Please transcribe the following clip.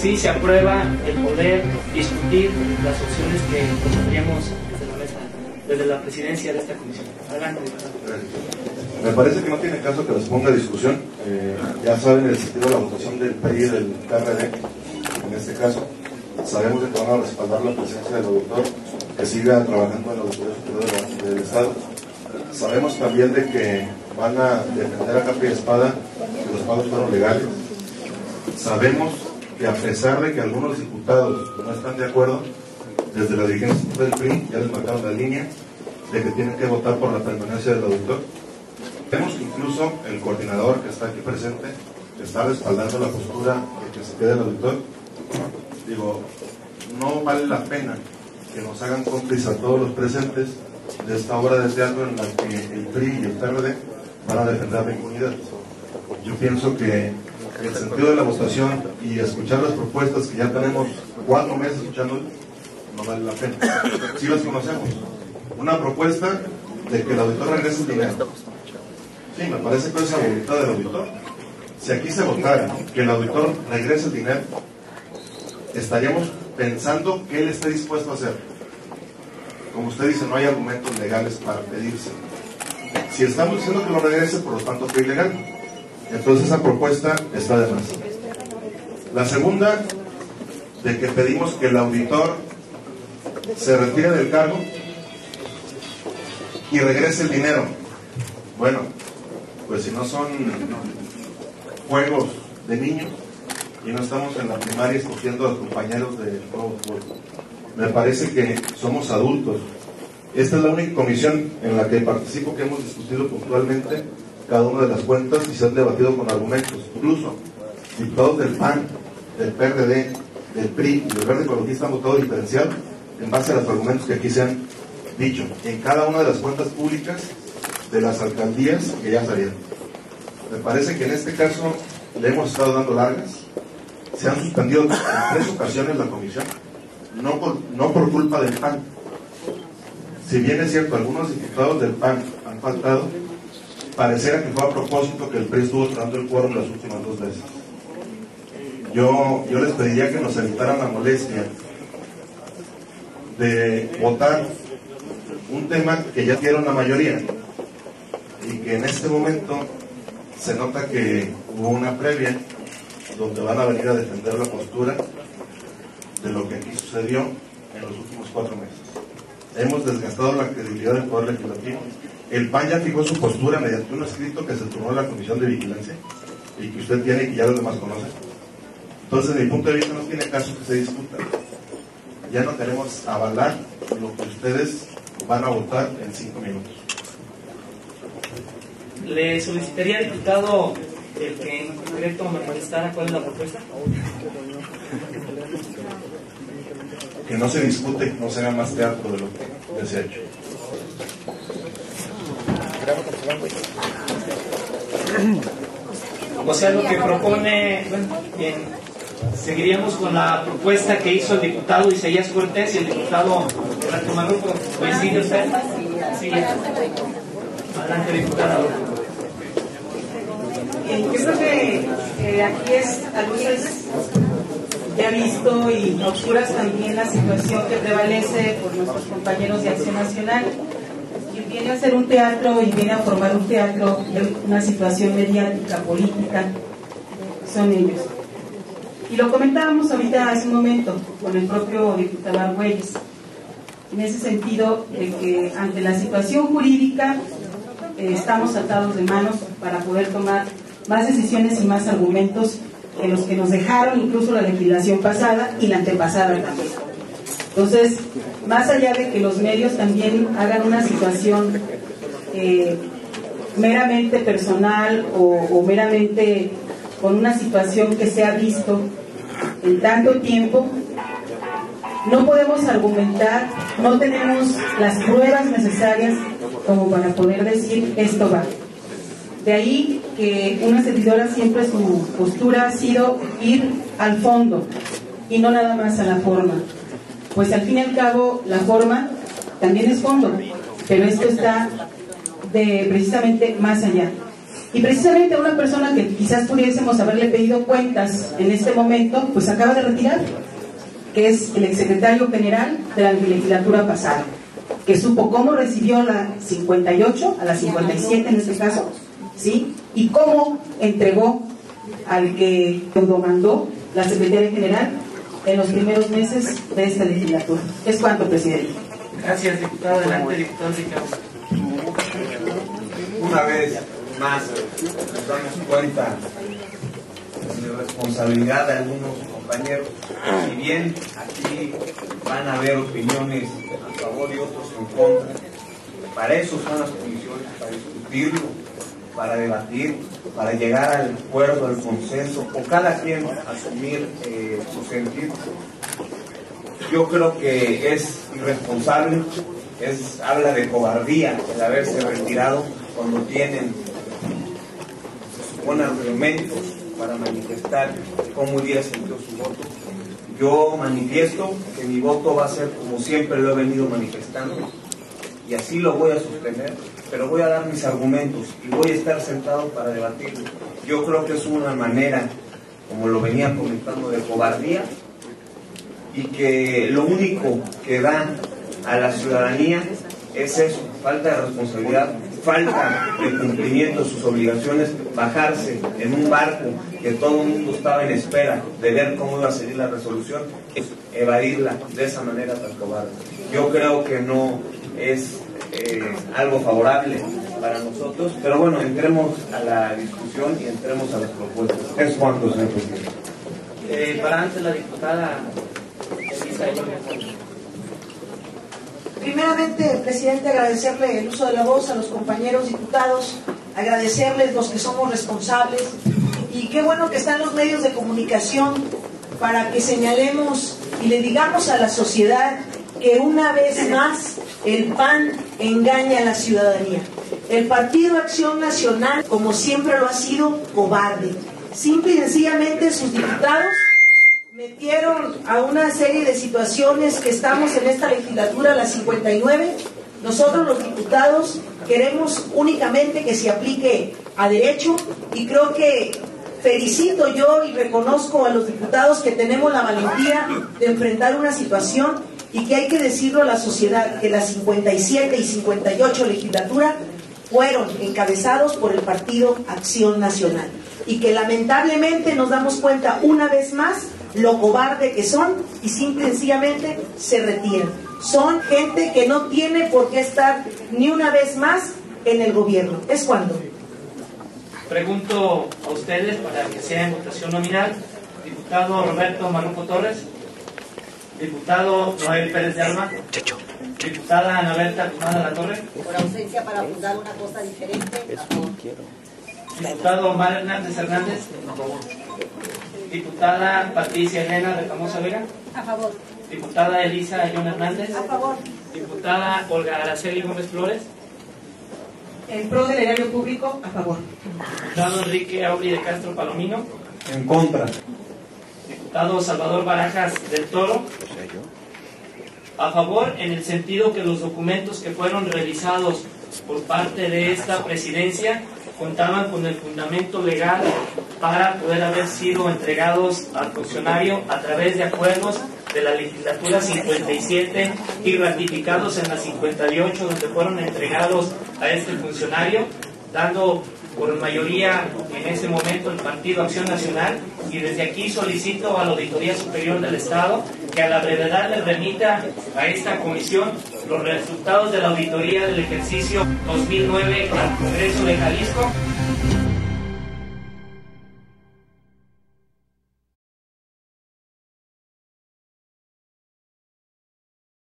si se aprueba el poder discutir las opciones que propondríamos desde la mesa, desde la presidencia de esta comisión. Adelante, Me parece que no tiene caso que les ponga discusión. Eh, ya saben el sentido de la votación del PRI y del PRD, en este caso. Sabemos que van a respaldar la presencia del auditor que siga trabajando en la Superior del Estado. Sabemos también de que van a defender a capa y espada que los pagos fueron legales. Sabemos que a pesar de que algunos diputados no están de acuerdo, desde la dirigencia del PRI ya les marcaron la línea de que tienen que votar por la permanencia del auditor. Vemos que incluso el coordinador que está aquí presente está respaldando la postura de que se quede el auditor. Digo, no vale la pena que nos hagan cómplices a todos los presentes de esta obra de teatro en la que el PRI y el PRD van a defender la impunidad. Yo pienso que el sentido de la votación y escuchar las propuestas que ya tenemos cuatro meses escuchando no vale la pena. Si las conocemos. Una propuesta de que el auditor regrese el dinero. Sí, me parece que es la voluntad del auditor. Si aquí se votara que el auditor regrese el dinero, estaríamos pensando que él esté dispuesto a hacer. Como usted dice, no hay argumentos legales para pedirse. Si estamos diciendo que lo regrese, por lo tanto fue ilegal. Entonces esa propuesta está de más. La segunda, de que pedimos que el auditor se retire del cargo y regrese el dinero. Bueno, pues si no son juegos de niños y no estamos en la primaria escogiendo a compañeros del juego Me parece que somos adultos. Esta es la única comisión en la que participo que hemos discutido puntualmente cada una de las cuentas y se han debatido con argumentos. Incluso diputados del PAN, del PRD, del PRI y del Verde Ecologista han votado diferencial en base a los argumentos que aquí se han dicho en cada una de las cuentas públicas de las alcaldías que ya salieron. Me parece que en este caso le hemos estado dando largas. Se han suspendido en tres ocasiones la comisión, no por, no por culpa del PAN. Si bien es cierto, algunos diputados del PAN han faltado, pareciera que fue a propósito que el PRI estuvo tratando el quórum las últimas dos veces. Yo, yo les pediría que nos evitaran la molestia de votar un tema que ya dieron la mayoría y que en este momento se nota que hubo una previa donde van a venir a defender la postura de lo que aquí sucedió en los últimos cuatro meses. Hemos desgastado la credibilidad del Poder Legislativo. El PAN ya fijó su postura mediante un escrito que se tomó la Comisión de Vigilancia y que usted tiene y que ya los demás conocen. Entonces, desde mi punto de vista, no tiene caso que se discuta. Ya no queremos avalar lo que ustedes van a votar en cinco minutos. Le solicitaría, diputado, el que en concreto me manifestara cuál es la propuesta. Que no se discute, no se haga más teatro de lo que se ha hecho. O sea, lo que propone, bueno, bien, seguiríamos con la propuesta que hizo el diputado Isaías Cortés y el diputado Renato Maruco. ¿Coincide usted? Sí. Adelante, diputada. Yo creo que eh, aquí es a luces ya visto y oscuras también la situación que prevalece por nuestros compañeros de Acción Nacional. Viene a hacer un teatro y viene a formar un teatro de una situación mediática, política, son ellos. Y lo comentábamos ahorita hace un momento con el propio diputado Argüelles. En ese sentido, de que ante la situación jurídica eh, estamos atados de manos para poder tomar más decisiones y más argumentos que los que nos dejaron incluso la legislación pasada y la antepasada también. Entonces, más allá de que los medios también hagan una situación eh, meramente personal o, meramente con una situación que se ha visto en tanto tiempo, no podemos argumentar, no tenemos las pruebas necesarias como para poder decir esto va. De ahí que una servidora siempre su postura ha sido ir al fondo y no nada más a la forma. Pues al fin y al cabo la forma también es fondo, pero esto está de precisamente más allá. Y precisamente una persona que quizás pudiésemos haberle pedido cuentas en este momento, pues acaba de retirar, que es el exsecretario general de la legislatura pasada, que supo cómo recibió la 58, a la 57 en este caso, ¿sí? Y cómo entregó al que mandó la secretaria general en los primeros meses de esta legislatura. Es cuanto, presidente. Gracias, diputado. Adelante, diputado Ricardo. Una vez más nos damos cuenta de la responsabilidad de algunos compañeros. Si bien aquí van a haber opiniones a favor y otros en contra, para eso son las comisiones, para discutirlo, para debatir, para llegar al acuerdo, al consenso, o cada quien asumir eh, su sentido. Yo creo que es irresponsable, es, habla de cobardía el haberse retirado cuando tienen, se supone, argumentos para manifestar cómo hubiera sentido su voto. Yo manifiesto que mi voto va a ser como siempre lo he venido manifestando y así lo voy a sostener pero voy a dar mis argumentos y voy a estar sentado para debatirlo. Yo creo que es una manera, como lo venía comentando, de cobardía y que lo único que da a la ciudadanía es eso, falta de responsabilidad, falta de cumplimiento de sus obligaciones, bajarse en un barco que todo el mundo estaba en espera de ver cómo iba a salir la resolución, evadirla de esa manera tan cobarde. Yo creo que no es eh, algo favorable para nosotros. Pero bueno, entremos a la discusión y entremos a las propuestas. Es cuanto, señor presidente. Eh, para antes la diputada Elisa Primeramente, presidente, agradecerle el uso de la voz a los compañeros diputados, agradecerles los que somos responsables y qué bueno que están los medios de comunicación para que señalemos y le digamos a la sociedad que una vez más el PAN engaña a la ciudadanía. El Partido Acción Nacional, como siempre lo ha sido, cobarde. Simple y sencillamente sus diputados metieron a una serie de situaciones que estamos en esta legislatura, la 59. Nosotros los diputados queremos únicamente que se aplique a derecho y creo que felicito yo y reconozco a los diputados que tenemos la valentía de enfrentar una situación y que hay que decirlo a la sociedad que las 57 y 58 legislaturas fueron encabezados por el Partido Acción Nacional y que lamentablemente nos damos cuenta una vez más lo cobarde que son y simple y se retiran. Son gente que no tiene por qué estar ni una vez más en el gobierno. ¿Es cuando? Pregunto a ustedes para que sea en votación nominal. Diputado Roberto Maruco Torres. Diputado Noel Pérez de Alma. Diputada Ana Berta Guzmán de la Torre. Por ausencia para fundar una cosa diferente. Diputado Omar Hernández Hernández. Diputada Patricia Elena de Famosa Vega. A favor. Diputada Elisa Ayón Hernández. A favor. Diputada Olga Araceli Gómez Flores. En pro del erario público, a favor. Diputado Enrique Auri de Castro Palomino. En contra. Diputado Salvador Barajas del Toro. A favor en el sentido que los documentos que fueron realizados por parte de esta presidencia contaban con el fundamento legal para poder haber sido entregados al funcionario a través de acuerdos de la legislatura 57 y ratificados en la 58 donde fueron entregados a este funcionario, dando por mayoría en ese momento el Partido Acción Nacional y desde aquí solicito a la Auditoría Superior del Estado que a la brevedad le remita a esta comisión los resultados de la auditoría del ejercicio 2009 al Congreso de Jalisco